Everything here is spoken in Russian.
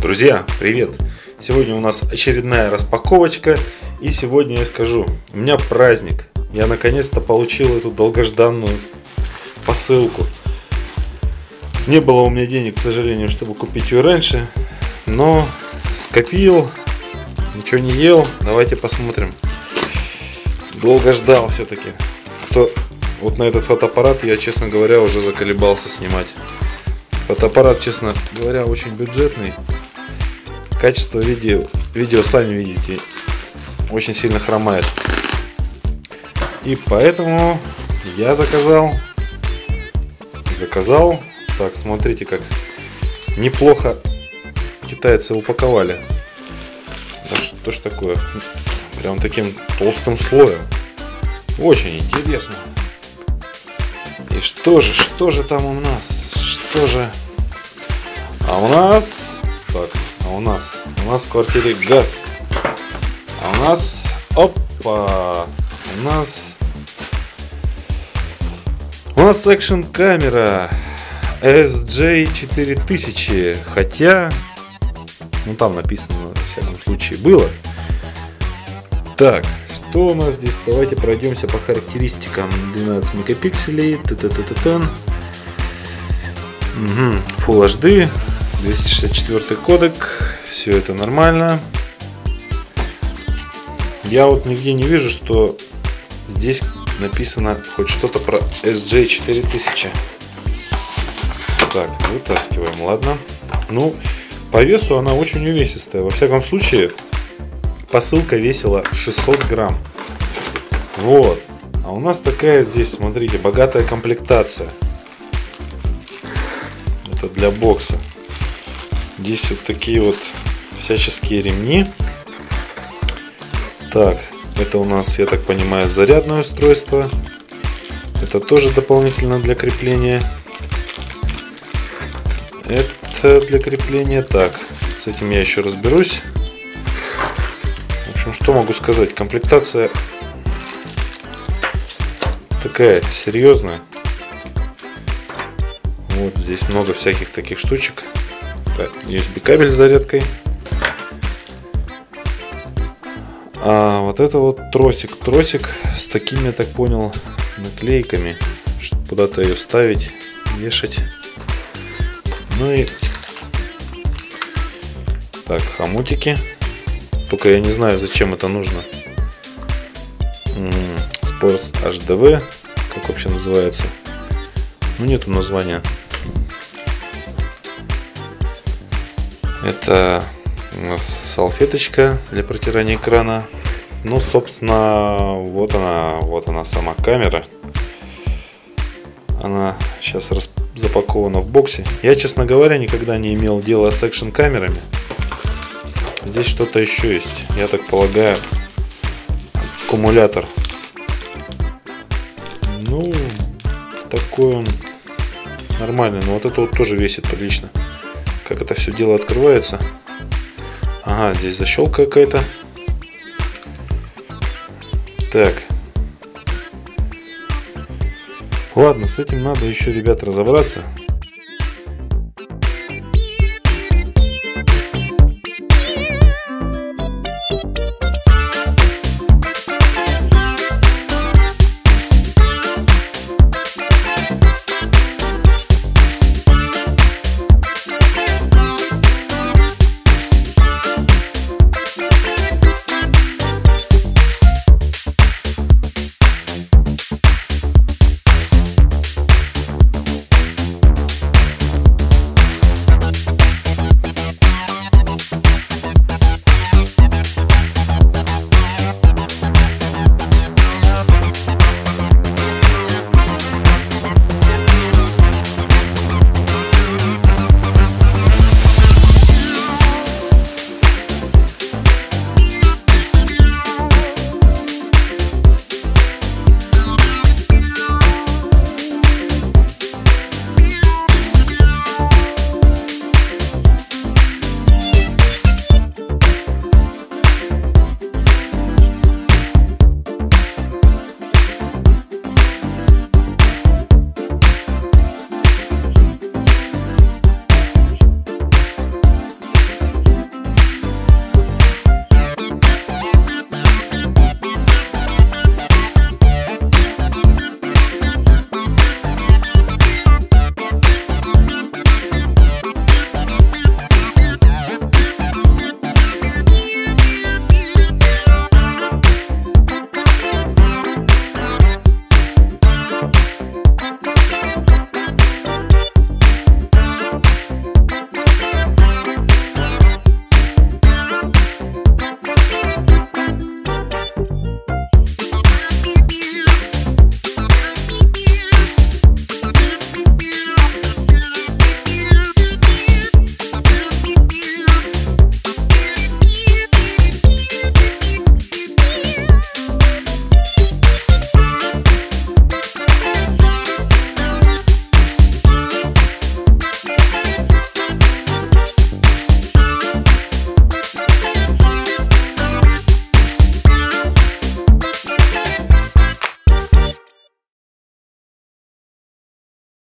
Друзья, привет! Сегодня у нас очередная распаковочка. И сегодня я скажу, у меня праздник. Я наконец-то получил эту долгожданную посылку. Не было у меня денег, к сожалению, чтобы купить ее раньше. Но скопил, ничего не ел. Давайте посмотрим. Долго ждал все-таки. То вот на этот фотоаппарат я, честно говоря, уже заколебался снимать. Фотоаппарат, честно говоря, очень бюджетный. Качество видео, видео сами видите, очень сильно хромает. И поэтому я заказал, заказал, так, смотрите, как неплохо китайцы упаковали. Что ж такое? Прям таким толстым слоем. Очень интересно. И что же, что же там у нас? Что же? А у нас... Так, у нас? У нас в квартире газ. А у нас... Опа! У нас... У нас экшн камера SJ4000. Хотя... Ну там написано, во всяком случае, было. Так, что у нас здесь? Давайте пройдемся по характеристикам. 12 мегапикселей, т т т т т Угу. Full HD, 264 кодек, все это нормально. Я вот нигде не вижу, что здесь написано хоть что-то про SJ4000. Так, вытаскиваем, ладно. Ну, по весу она очень увесистая. Во всяком случае, посылка весила 600 грамм. Вот. А у нас такая здесь, смотрите, богатая комплектация. Это для бокса. Здесь вот такие вот всяческие ремни. Так, это у нас, я так понимаю, зарядное устройство. Это тоже дополнительно для крепления. Это для крепления. Так, с этим я еще разберусь. В общем, что могу сказать? Комплектация такая серьезная. Вот здесь много всяких таких штучек. USB кабель с зарядкой. А вот это вот тросик. Тросик с такими, я так понял, наклейками. Чтобы куда-то ее ставить, вешать. Ну и... Так, хомутики. Только я не знаю, зачем это нужно. Спорт HDV. Как вообще называется? Ну, нету названия. Это у нас салфеточка для протирания экрана. Ну, собственно, вот она, вот она сама камера. Она сейчас запакована в боксе. Я, честно говоря, никогда не имел дела с экшн камерами. Здесь что-то еще есть. Я так полагаю, аккумулятор. Ну, такой он нормальный. Но вот это вот тоже весит прилично как это все дело открывается. Ага, здесь защелка какая-то. Так. Ладно, с этим надо еще, ребят, разобраться.